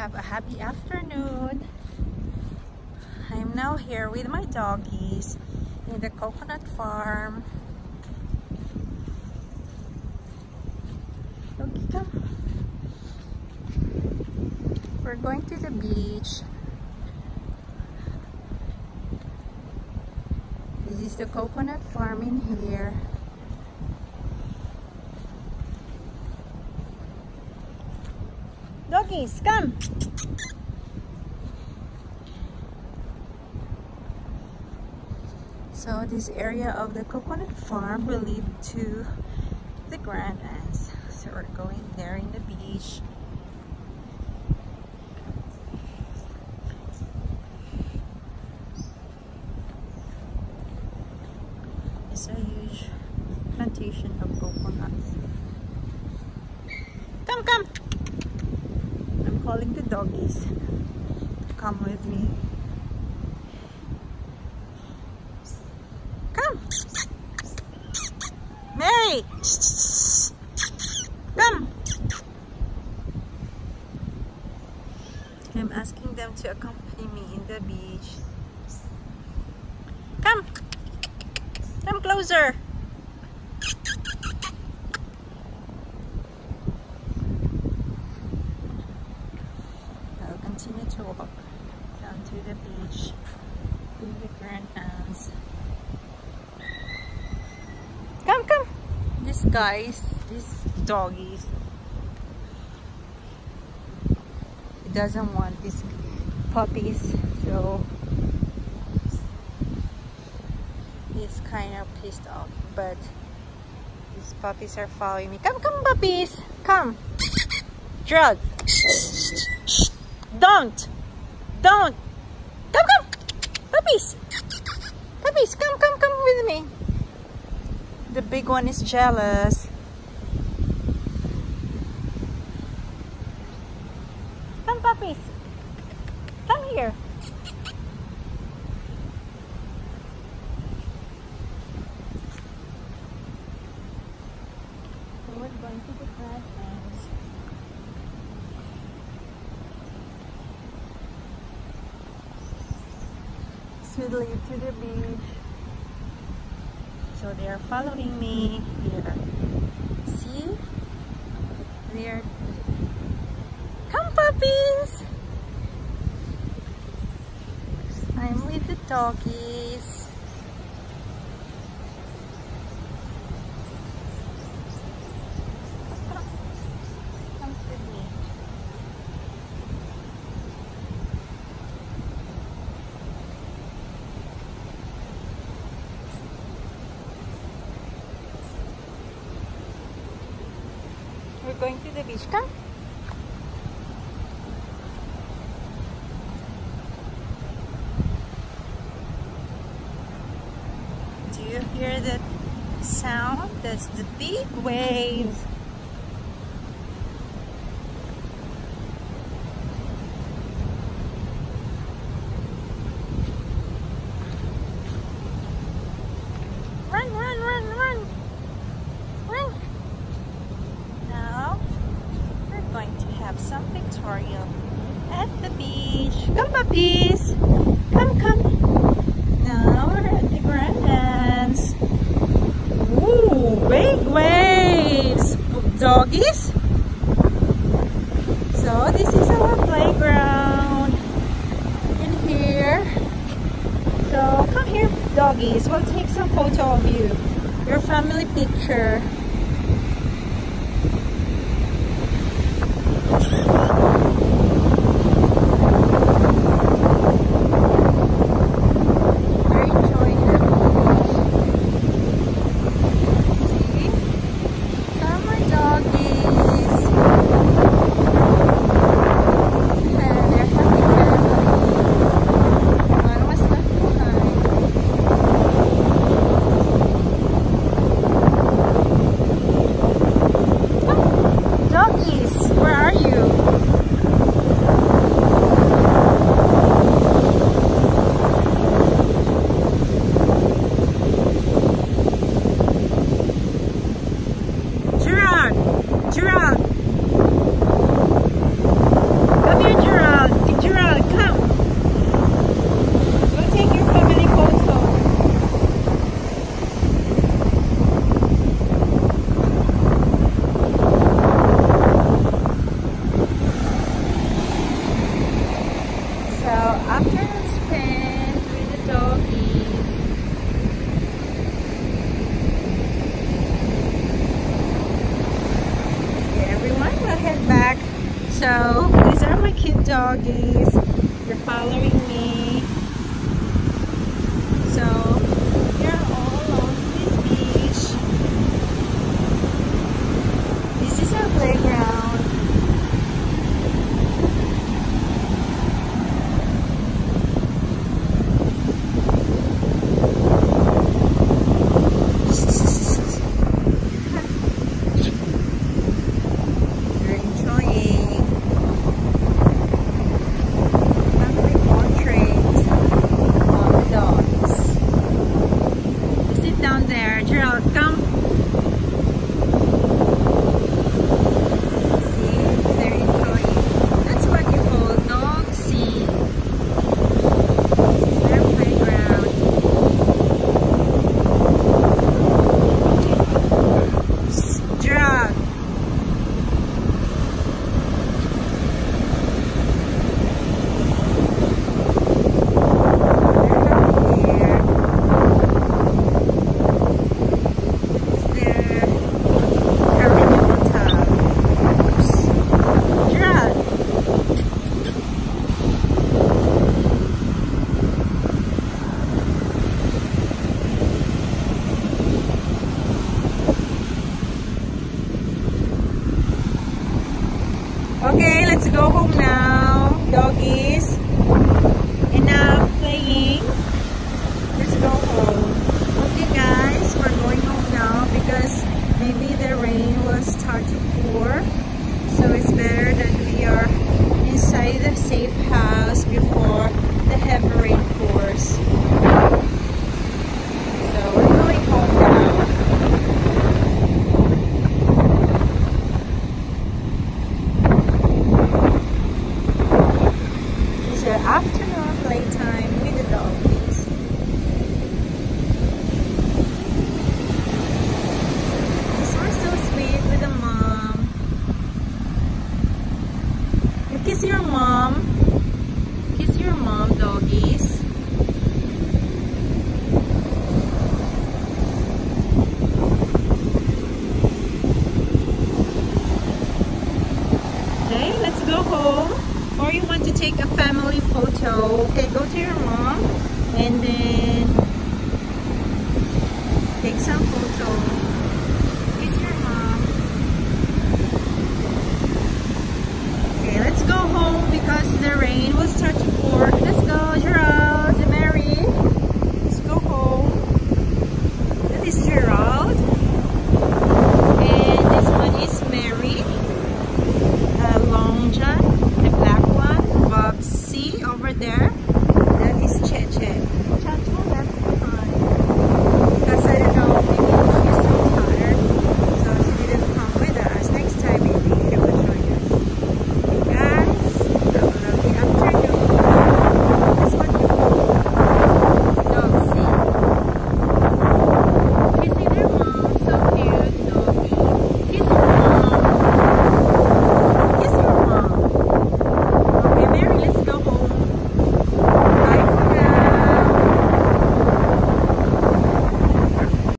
have a happy afternoon. I'm now here with my doggies in the coconut farm. Doggy, come. We're going to the beach. This is the coconut farm in here. Come! So this area of the coconut farm will lead to the Grand Anse. So we're going there in the beach. It's a huge plantation of coconuts. Come, come! Calling the doggies to come with me. Come! Mary! Come! I'm asking them to accompany me in the beach. Come! Come closer! To walk down to the beach with the Grand. Come, come! These guys, these doggies, he doesn't want these puppies, so he's kind of pissed off. But these puppies are following me. Come, come, puppies! Come! Gerald! Don't! Don't! Come, come! Puppies! Puppies, come, come, come with me. The big one is jealous. Come, puppies. Come here. We're going to the Grand Anse. Swiftly to the beach. So they are following me here. See? They're Come puppies! I'm with the doggies. Come with me. We're going to the beach. Come. Do you hear that sound? That's the big waves. Run, run, run, run. Run. Now, we're going to have some pictorial at the beach. Come, puppies. Come, come. Now we're at the Grand Anse. Ooh, big waves. Oh, doggies. So this is our playground in here. So come here, doggies. We'll take some photo of you. Your family picture. back. So these are my kid doggies. You're following me. Kiss your mom. Kiss your mom, doggies. Okay, let's go home. Or you want to take a family photo. Okay, go to your mom and then take some photo.